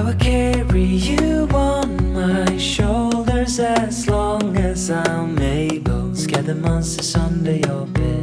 I will carry you on my shoulders as long as I'm able. Scare the monsters under your bed.